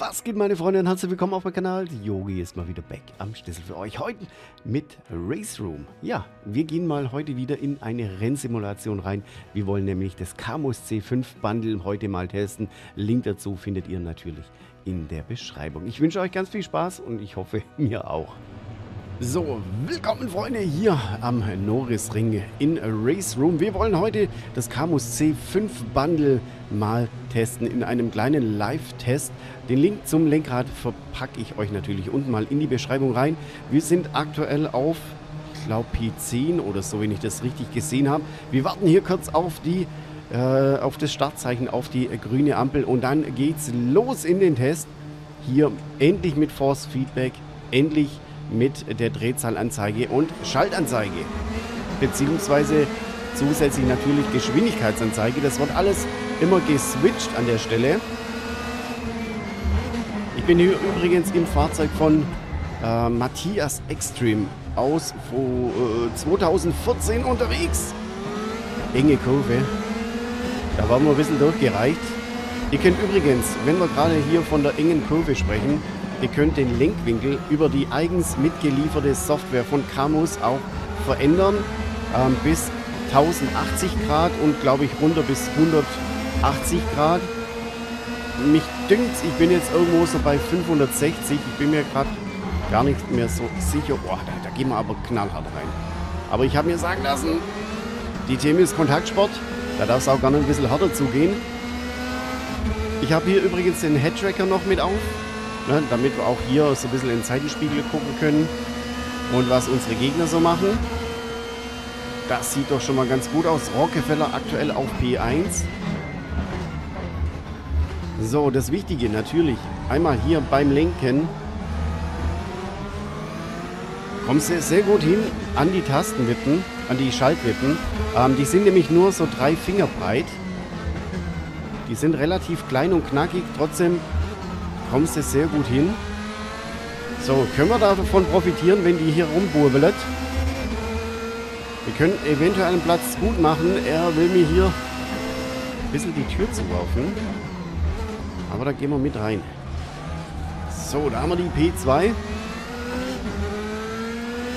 Was geht meine Freunde und herzlich willkommen auf meinem Kanal. Yogi ist mal wieder back am Schlüssel für euch. Heute mit Race Room. Ja, wir gehen mal heute wieder in eine Rennsimulation rein. Wir wollen nämlich das Camus C5 Bundle heute mal testen. Link dazu findet ihr natürlich in der Beschreibung. Ich wünsche euch ganz viel Spaß und ich hoffe mir auch. So, willkommen Freunde hier am Norrisring in Race Room. Wir wollen heute das Camus C5 Bundle mal testen in einem kleinen Live-Test. Den Link zum Lenkrad verpacke ich euch natürlich unten mal in die Beschreibung rein. Wir sind aktuell auf, ich glaube P10 oder so, wenn ich das richtig gesehen habe. Wir warten hier kurz auf die äh, auf das Startzeichen, auf die grüne Ampel und dann geht's los in den Test. Hier endlich mit Force Feedback, endlich mit der Drehzahlanzeige und Schaltanzeige. Beziehungsweise zusätzlich natürlich Geschwindigkeitsanzeige. Das wird alles immer geswitcht an der Stelle. Ich bin hier übrigens im Fahrzeug von äh, Matthias Extreme aus äh, 2014 unterwegs. Enge Kurve. Da waren wir ein bisschen durchgereicht. Ihr könnt übrigens, wenn wir gerade hier von der engen Kurve sprechen, Ihr könnt den Lenkwinkel über die eigens mitgelieferte Software von Camus auch verändern ähm, bis 1080 Grad und glaube ich runter bis 180 Grad. Mich dünkt, ich bin jetzt irgendwo so bei 560. Ich bin mir gerade gar nicht mehr so sicher. Boah, da, da gehen wir aber knallhart rein. Aber ich habe mir sagen lassen, die Themen ist Kontaktsport. Da darf es auch gerne ein bisschen härter zugehen. Ich habe hier übrigens den Headtracker noch mit auf. Ne, damit wir auch hier so ein bisschen in den Seitenspiegel gucken können und was unsere Gegner so machen. Das sieht doch schon mal ganz gut aus. Rockefeller aktuell auf P1. So, das Wichtige natürlich. Einmal hier beim Lenken. Kommst du sehr gut hin an die Tastenwippen, an die Schaltwippen. Ähm, die sind nämlich nur so drei Finger breit. Die sind relativ klein und knackig. Trotzdem kommst du sehr gut hin. So, können wir davon profitieren, wenn die hier rumburbelt? Wir können eventuell einen Platz gut machen. Er will mir hier ein bisschen die Tür zuwerfen. Aber da gehen wir mit rein. So, da haben wir die P2.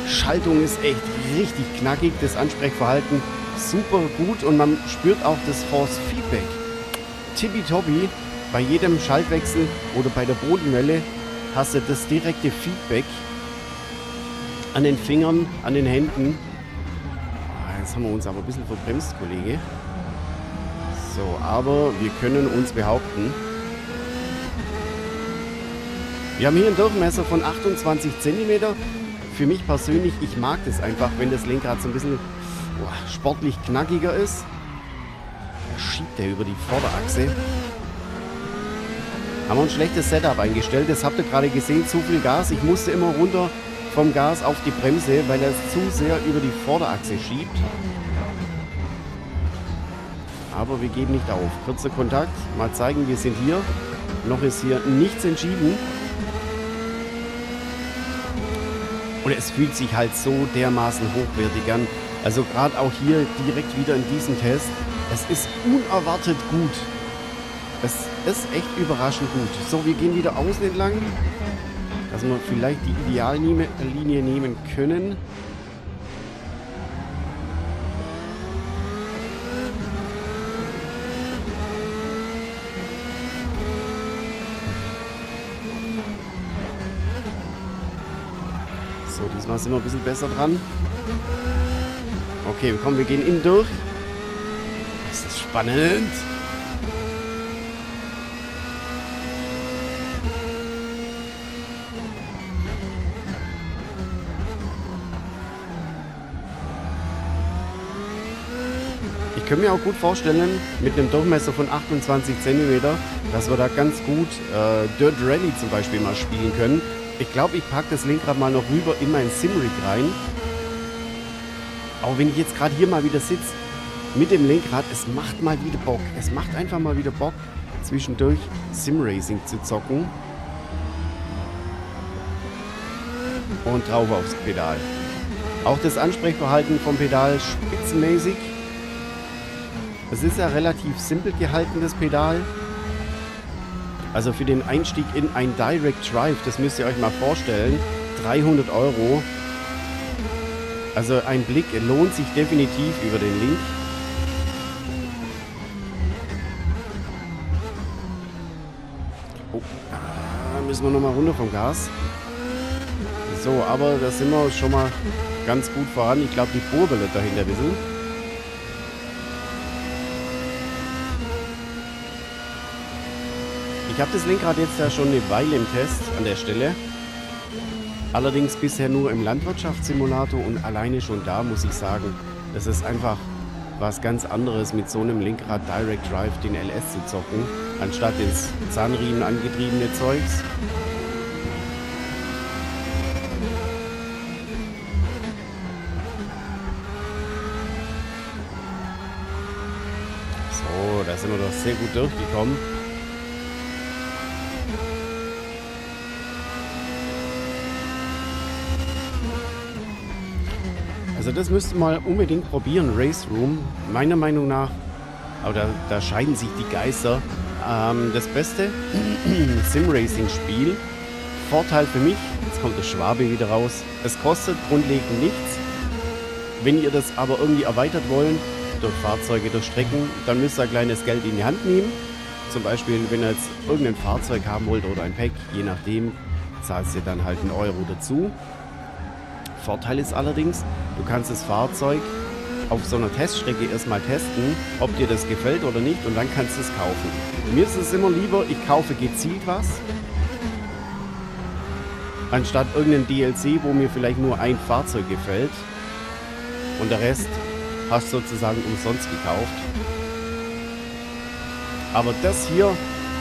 Schaltung ist echt richtig knackig. Das Ansprechverhalten super gut und man spürt auch das Force Feedback. Tippitoppi. Bei jedem Schaltwechsel oder bei der Bodenwelle hast du das direkte Feedback an den Fingern, an den Händen. Ah, jetzt haben wir uns aber ein bisschen verbremst, Kollege. So, aber wir können uns behaupten. Wir haben hier einen Durchmesser von 28 cm. Für mich persönlich, ich mag das einfach, wenn das Lenkrad so ein bisschen oh, sportlich knackiger ist. Da schiebt er über die Vorderachse. Haben wir ein schlechtes Setup eingestellt. Das habt ihr gerade gesehen, zu viel Gas. Ich musste immer runter vom Gas auf die Bremse, weil er es zu sehr über die Vorderachse schiebt. Aber wir geben nicht auf. Kurzer Kontakt. Mal zeigen, wir sind hier. Noch ist hier nichts entschieden. Und es fühlt sich halt so dermaßen hochwertig an. Also gerade auch hier direkt wieder in diesem Test. Es ist unerwartet gut. Es ist echt überraschend gut. So, wir gehen wieder außen entlang. Dass wir vielleicht die Ideallinie nehmen können. So, diesmal sind wir ein bisschen besser dran. Okay, komm, wir gehen innen durch. Das ist spannend. Ich könnte mir auch gut vorstellen, mit einem Durchmesser von 28 cm, dass wir da ganz gut äh, Dirt Rally zum Beispiel mal spielen können. Ich glaube, ich packe das Lenkrad mal noch rüber in mein Simrig rein. Auch wenn ich jetzt gerade hier mal wieder sitze mit dem Lenkrad, es macht mal wieder Bock. Es macht einfach mal wieder Bock, zwischendurch Simracing zu zocken. Und drauf aufs Pedal. Auch das Ansprechverhalten vom Pedal spitzenmäßig. Es ist ja relativ simpel gehalten, das Pedal. Also für den Einstieg in ein Direct Drive, das müsst ihr euch mal vorstellen, 300 Euro. Also ein Blick lohnt sich definitiv über den Link. Oh, da müssen wir nochmal runter vom Gas. So, aber da sind wir schon mal ganz gut voran. Ich glaube, die Kurbel dahinter ein bisschen. Ich habe das Lenkrad jetzt ja schon eine Weile im Test an der Stelle. Allerdings bisher nur im Landwirtschaftssimulator und alleine schon da muss ich sagen, das ist einfach was ganz anderes mit so einem Lenkrad Direct Drive den LS zu zocken, anstatt ins Zahnriemen angetriebene Zeugs. So, da sind wir doch sehr gut durchgekommen. Also das müsst ihr mal unbedingt probieren, Race Room. Meiner Meinung nach, aber da, da scheiden sich die Geister. Ähm, das beste Sim-Racing-Spiel. Vorteil für mich, jetzt kommt der Schwabe wieder raus, es kostet grundlegend nichts. Wenn ihr das aber irgendwie erweitert wollt, durch Fahrzeuge, durch Strecken, dann müsst ihr ein kleines Geld in die Hand nehmen. Zum Beispiel, wenn ihr jetzt irgendein Fahrzeug haben wollt oder ein Pack, je nachdem, zahlt ihr dann halt einen Euro dazu. Vorteil ist allerdings, du kannst das Fahrzeug auf so einer Teststrecke erstmal testen, ob dir das gefällt oder nicht und dann kannst du es kaufen. Mir ist es immer lieber, ich kaufe gezielt was, anstatt irgendein DLC, wo mir vielleicht nur ein Fahrzeug gefällt und der Rest hast du sozusagen umsonst gekauft. Aber das hier,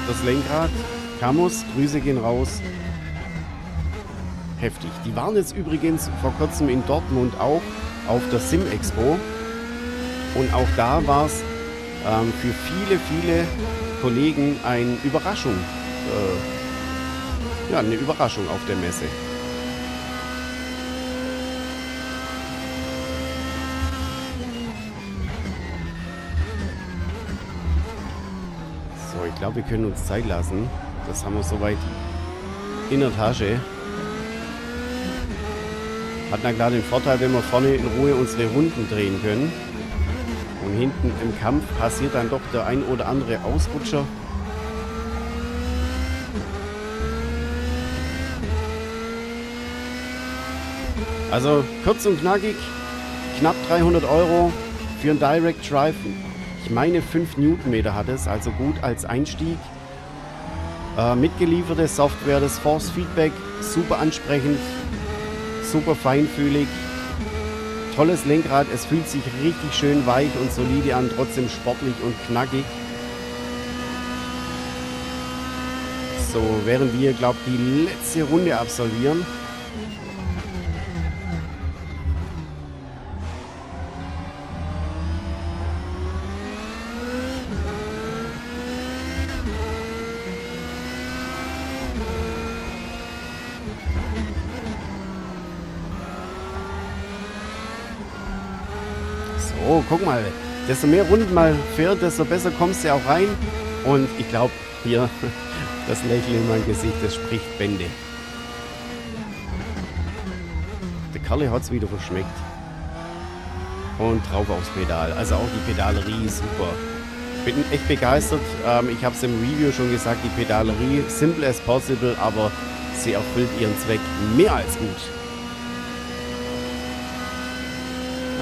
das Lenkrad, Camus, Grüße gehen raus, heftig. Die waren jetzt übrigens vor kurzem in Dortmund auch auf der Sim Expo. Und auch da war es ähm, für viele, viele Kollegen eine Überraschung. Äh, ja, eine Überraschung auf der Messe. So, ich glaube, wir können uns Zeit lassen. Das haben wir soweit in der Tasche. Hat na klar den Vorteil, wenn wir vorne in Ruhe unsere Runden drehen können. Und hinten im Kampf passiert dann doch der ein oder andere Ausrutscher. Also kurz und knackig, knapp 300 Euro für ein Direct Drive. Ich meine 5 Newtonmeter hat es, also gut als Einstieg. Äh, mitgelieferte Software, das Force Feedback, super ansprechend, super feinfühlig. Tolles Lenkrad, es fühlt sich richtig schön weich und solide an, trotzdem sportlich und knackig. So, während wir, glaube ich, die letzte Runde absolvieren. Oh, guck mal. Desto mehr Runden mal fährt, desto besser kommst du auch rein. Und ich glaube, hier, das Lächeln in meinem Gesicht, das spricht Bände. Der Karle hat es wieder verschmeckt. Und drauf aufs Pedal. Also auch die Pedalerie super. Bin echt begeistert. Ähm, ich habe es im Review schon gesagt, die Pedalerie, simple as possible, aber sie erfüllt ihren Zweck mehr als gut.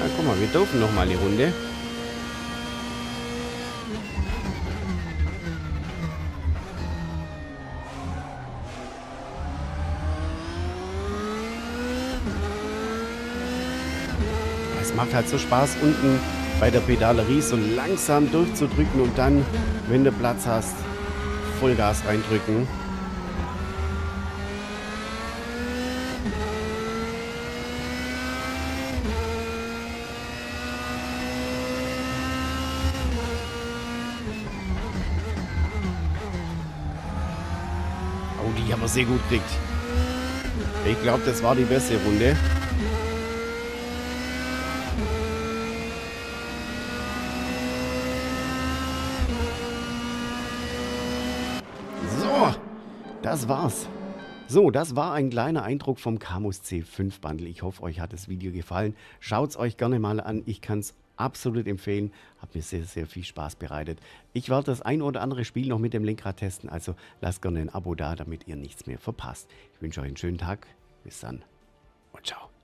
Na, guck mal, wir dürfen noch mal die Runde. Es macht halt so Spaß, unten bei der Pedalerie so langsam durchzudrücken und dann, wenn du Platz hast, Vollgas reindrücken. Die haben wir sehr gut gekriegt. Ich glaube, das war die beste Runde. So, das war's. So, das war ein kleiner Eindruck vom Camus C5 Bundle. Ich hoffe, euch hat das Video gefallen. Schaut es euch gerne mal an. Ich kann es absolut empfehlen. Hat mir sehr, sehr viel Spaß bereitet. Ich werde das ein oder andere Spiel noch mit dem Lenkrad testen. Also lasst gerne ein Abo da, damit ihr nichts mehr verpasst. Ich wünsche euch einen schönen Tag. Bis dann und ciao.